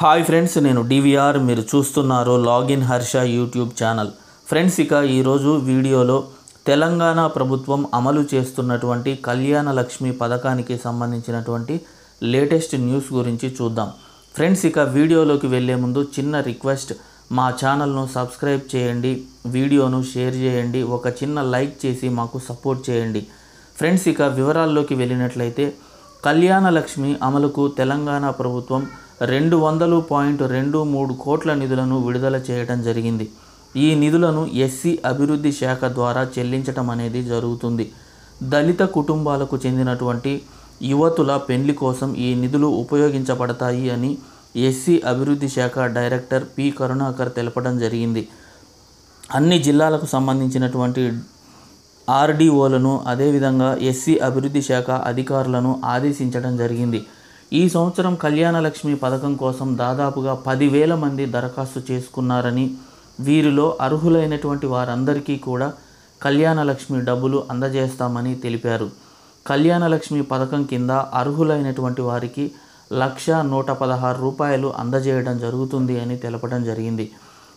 Hi friends నేను DVR మీరు చూస్తున్నారు login Harsha YouTube channel. Friends ఇక ఈరోజు వీడియోలో తెలంగాణ ప్రభుత్వం అమలు చేస్తున్నటువంటి కళ్యాణ లక్ష్మి పథకానికి సంబంధించినటువంటి లేటెస్ట్ న్యూస్ గురించి చూద్దాం. ఫ్రెండ్స్ ఇక వీడియోలోకి వెళ్ళే ముందు చిన్న రిక్వెస్ట్. మా ఛానల్ను సబ్స్క్రైబ్ చేయండి వీడియోను షేర్ చేయండి ఒక చిన్న లైక్ చేసి మాకు సపోర్ట్ చేయండి. ఫ్రెండ్స్ ఇక వివరాల్లోకి వెళ్ళినట్లయితే కళ్యాణ లక్ష్మి అమలుకు తెలంగాణ ప్రభుత్వం రెండు వందలు పాయింట్ రెండు మూడు కోట్ల నిధులను విడుదల చేయడం జరిగింది. ఈ నిధులను ఎస్సీ అభివృద్ధి శాఖ ద్వారా చెల్లించటం అనేది జరుగుతుంది. దళిత కుటుంబాలకు చెందినటువంటి యువతుల పెళ్ళి కోసం ఈ నిధులు ఉపయోగించబడతాయి అని ఎస్సీ అభివృద్ధి శాఖ డైరెక్టర్ పి కరుణాకర్ తెలపడం జరిగింది. అన్ని జిల్లాలకు సంబంధించినటువంటి ఆర్డీఓలను అదేవిధంగా ఎస్సీ అభివృద్ధి శాఖ అధికారులను ఆదేశించడం జరిగింది. ఈ సంవత్సరం కళ్యాణలక్ష్మి పథకం కోసం దాదాపుగా పదివేల మంది దరఖాస్తు చేసుకున్నారని వీరిలో అర్హులైనటువంటి వారందరికీ కూడా కళ్యాణలక్ష్మి డబ్బులు అందజేస్తామని తెలిపారు. కళ్యాణలక్ష్మి పథకం కింద అర్హులైనటువంటి వారికి లక్ష నూట పదహారు రూపాయలు అందజేయడం జరుగుతుంది అని తెలపడం జరిగింది.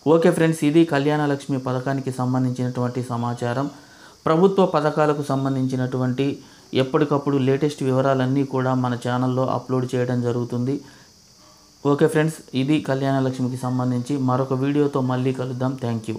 ఓకే ఫ్రెండ్స్ ఇది కళ్యాణలక్ష్మి పథకానికి సంబంధించినటువంటి సమాచారం. ప్రభుత్వ పథకాలకు సంబంధించినటువంటి ఎప్పటికప్పుడు లేటెస్ట్ వివరాలన్నీ కూడా మన ఛానల్లో అప్లోడ్ చేయడం జరుగుతుంది. ఓకే ఫ్రెండ్స్ ఇది కళ్యాణ లక్ష్మికి సంబంధించి మరొక వీడియోతో మళ్ళీ కలుద్దాం. Thank you.